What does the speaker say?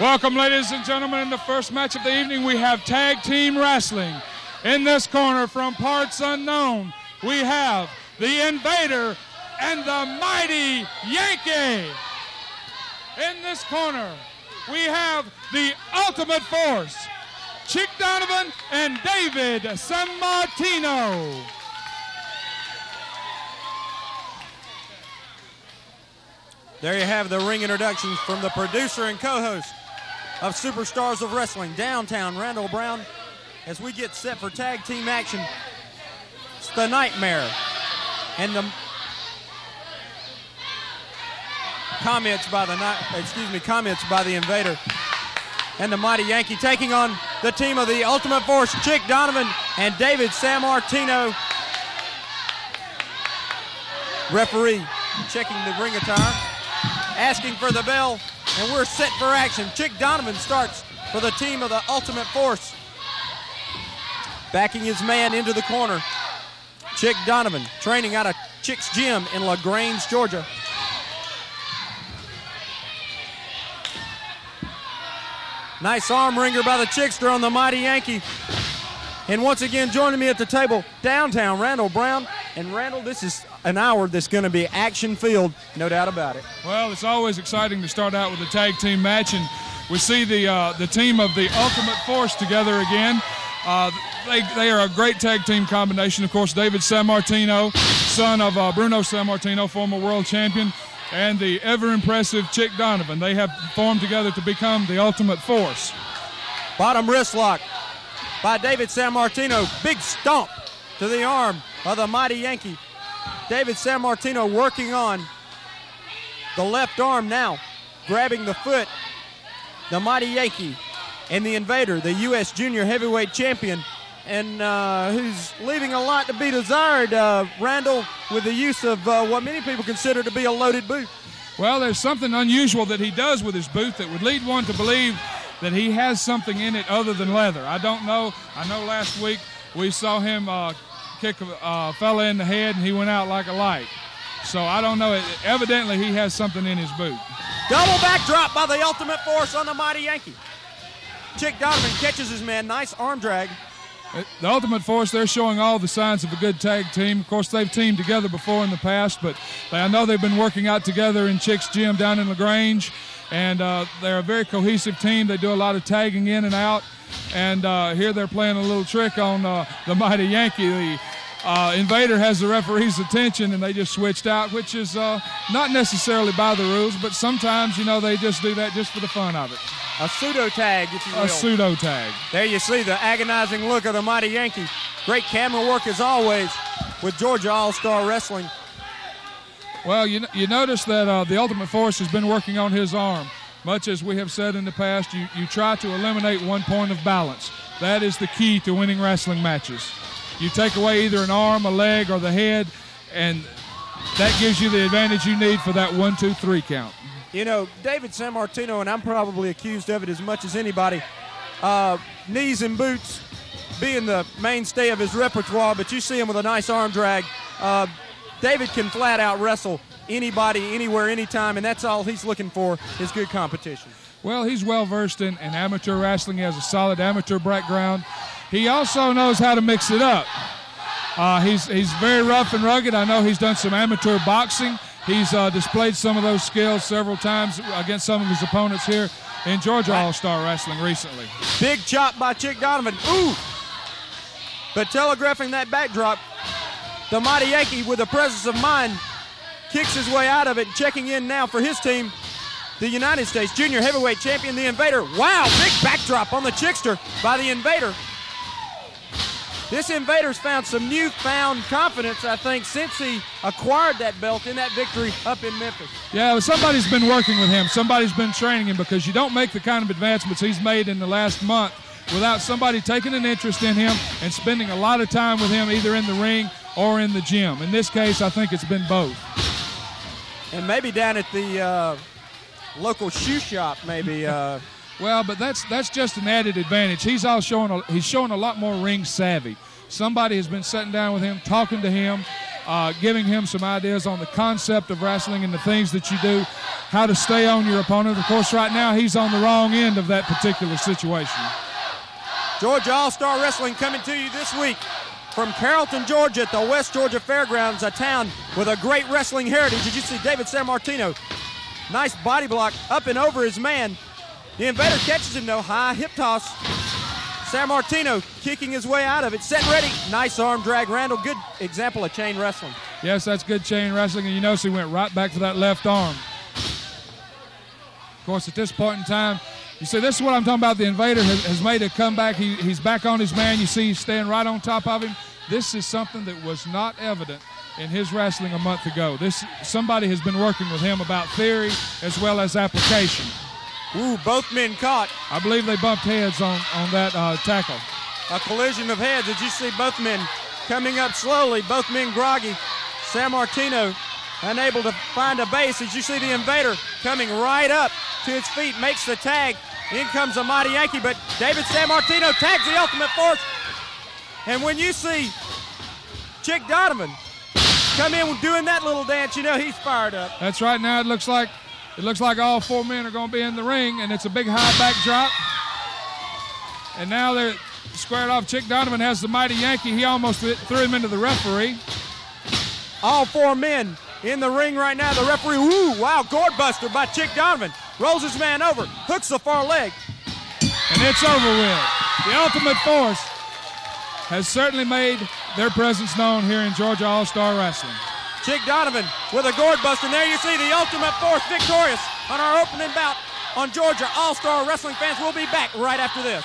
Welcome, ladies and gentlemen. In the first match of the evening, we have tag team wrestling. In this corner, from parts unknown, we have the Invader and the Mighty Yankee. In this corner, we have the Ultimate Force, Chick Donovan and David Sammartino. There you have the ring introductions from the producer and co-host of Superstars of Wrestling, downtown Randall Brown, as we get set for tag team action. It's the Nightmare and the comments by the excuse me, comments by the Invader and the Mighty Yankee taking on the team of the Ultimate Force, Chick Donovan and David Sammartino. Referee checking the ring attire, asking for the bell, and we're set for action. Chick Donovan starts for the team of the Ultimate Force. Backing his man into the corner. Chick Donovan training out of Chick's Gym in LaGrange, Georgia. Nice arm wringer by the Chickster on the Mighty Yankee. And once again, joining me at the table, downtown Randall Brown. And Randall, this is an hour that's going to be action filled, no doubt about it. Well, it's always exciting to start out with a tag team match, and we see the uh, the team of the Ultimate Force together again. Uh, they, they are a great tag team combination. Of course, David Sammartino, son of uh, Bruno Sammartino, former world champion, and the ever impressive Chick Donovan. They have formed together to become the Ultimate Force. Bottom wrist lock by David Sammartino. Big stomp to the arm of the mighty Yankee. David Sammartino working on the left arm now, grabbing the foot. The mighty Yankee and the Invader, the U.S. Junior Heavyweight Champion, and uh, who's leaving a lot to be desired. Uh, Randall with the use of uh, what many people consider to be a loaded boot. Well, there's something unusual that he does with his boot that would lead one to believe that he has something in it other than leather. I don't know. I know last week we saw him uh, kick a uh, fella in the head and he went out like a light. So I don't know. Evidently, he has something in his boot. Double backdrop by the Ultimate Force on the Mighty Yankee. Chick Donovan catches his man. Nice arm drag. The Ultimate Force, they're showing all the signs of a good tag team. Of course, they've teamed together before in the past, but I know they've been working out together in Chick's Gym down in LaGrange, and uh, they're a very cohesive team. They do a lot of tagging in and out, and uh, here they're playing a little trick on uh, the Mighty Yankee. The uh, Invader has the referee's attention, and they just switched out, which is uh, not necessarily by the rules, but sometimes, you know, they just do that just for the fun of it. A pseudo tag, if you will. A pseudo tag. There you see the agonizing look of the mighty Yankee. Great camera work as always with Georgia All Star Wrestling. Well, you, you notice that uh, the Ultimate Force has been working on his arm. Much as we have said in the past, you, you try to eliminate one point of balance. That is the key to winning wrestling matches. You take away either an arm, a leg, or the head, and that gives you the advantage you need for that one, two, three count. You know, David Sammartino, and I'm probably accused of it as much as anybody, uh, knees and boots being the mainstay of his repertoire, but you see him with a nice arm drag. Uh, David can flat out wrestle anybody, anywhere, anytime, and that's all he's looking for is good competition. Well, he's well versed in, in amateur wrestling. He has a solid amateur background. He also knows how to mix it up. Uh, he's, he's very rough and rugged. I know he's done some amateur boxing. He's uh, displayed some of those skills several times against some of his opponents here in Georgia All Star Wrestling recently. Big chop by Chick Donovan. Ooh! But telegraphing that backdrop, the mighty Yankee, with a presence of mind, kicks his way out of it, checking in now for his team, the United States Junior Heavyweight Champion, the Invader. Wow, big backdrop on the Chickster by the Invader. This Invader's found some newfound confidence, I think, since he acquired that belt in that victory up in Memphis. Yeah, somebody's been working with him. Somebody's been training him because you don't make the kind of advancements he's made in the last month without somebody taking an interest in him and spending a lot of time with him either in the ring or in the gym. In this case, I think it's been both. And maybe down at the uh, local shoe shop, maybe. Uh, well, but that's that's just an added advantage. He's all showing a, he's showing a lot more ring savvy. Somebody has been sitting down with him, talking to him. uh, giving him some ideas on the concept of wrestling and the things that you do, how to stay on your opponent. Of course, right now he's on the wrong end of that particular situation. Georgia All Star Wrestling coming to you this week from Carrollton, Georgia at the West Georgia Fairgrounds, a town with a great wrestling heritage. Did you see David Sammartino? Nice body block up and over his man. The invader catches him though, high hip toss. Sammartino kicking his way out of it. Set ready. Nice arm drag. Randall, good example of chain wrestling. Yes, that's good chain wrestling, and you notice he went right back for that left arm. Of course, at this point in time, you see, this is what I'm talking about. The invader has, has made a comeback. He, he's back on his man. You see, he's staying right on top of him. This is something that was not evident in his wrestling a month ago. This somebody has been working with him about theory as well as application. Ooh, both men caught. I believe they bumped heads on, on that uh, tackle. A collision of heads. Did you see both men coming up slowly? Both men groggy. Sammartino unable to find a base. As you see the invader coming right up to his feet, makes the tag. In comes a mighty Yankee, but David Sammartino tags the ultimate force. And when you see Chick Donovan come in doing that little dance, you know he's fired up. That's right. Now it looks like it looks like all four men are going to be in the ring, and it's a big high backdrop. And now they're squared off. Chick Donovan has the mighty Yankee. He almost threw him into the referee. All four men in the ring right now. The referee, woo, wow, gourd buster by Chick Donovan. Rolls his man over, hooks the far leg. And it's over with. The Ultimate Force has certainly made their presence known here in Georgia All Star Wrestling. Chick Donovan with a gourd bust, and there you see the Ultimate Force victorious on our opening bout on Georgia All Star Wrestling fans. We'll be back right after this.